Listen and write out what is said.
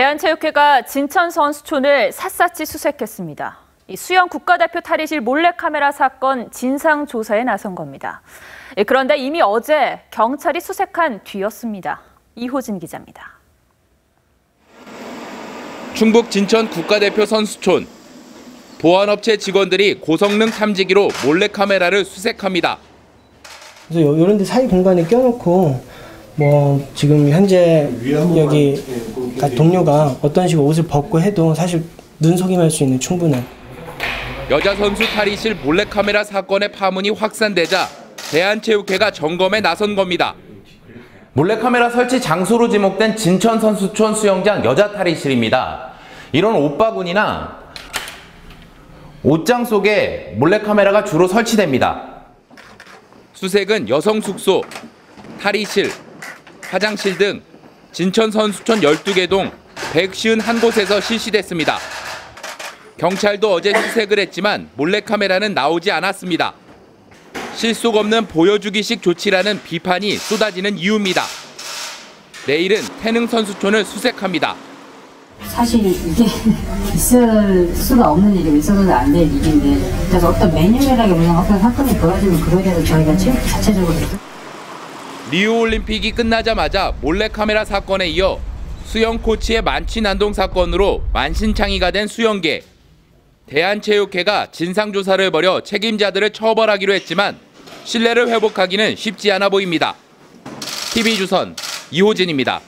대한체육회가 진천 선수촌을 샅샅이 수색했습니다. 이 수영 국가대표 탈의실 몰래카메라 사건 진상 조사에 나선 겁니다. 예, 그런데 이미 어제 경찰이 수색한 뒤였습니다. 이호진 기자입니다. 충북 진천 국가대표 선수촌. 보안업체 직원들이 고성능 탐지기로 몰래카메라를 수색합니다. 그래서 요- 요런 데 사이 공간에 껴놓고 뭐 지금 현재 여기 가- 동료가 어떤 식으로 옷을 벗고 해도 사실 눈속임할 수 있는 충분한 여자 선수 탈의실 몰래카메라 사건의 파문이 확산되자 대한체육회가 점검에 나선 겁니다. 몰래카메라 설치 장소로 지목된 진천 선수촌 수영장 여자 탈의실입니다. 이런 옷바구니나 옷장 속에 몰래카메라가 주로 설치됩니다. 수색은 여성 숙소, 탈의실, 화장실 등 진천 선수촌 12개 동 151곳에서 실시됐습니다. 경찰도 어제 수색을 했지만 몰래카메라는 나오지 않았습니다. 실속 없는 보여주기식 조치라는 비판이 쏟아지는 이유입니다. 내일은 태능 선수촌을 수색합니다. 사실 이게 있을 수가 없는 일이고 있어서는 안 될 일인데 그래서 어떤 매뉴얼하기보다는 어떤 사건이 벌어지면 그거에 대해서 저희가 자체적으로 리우 올림픽이 끝나자마자 몰래카메라 사건에 이어 수영 코치의 만취 난동 사건으로 만신창이가 된 수영계. 대한체육회가 진상조사를 벌여 책임자들을 처벌하기로 했지만 신뢰를 회복하기는 쉽지 않아 보입니다. TV조선 이호진입니다.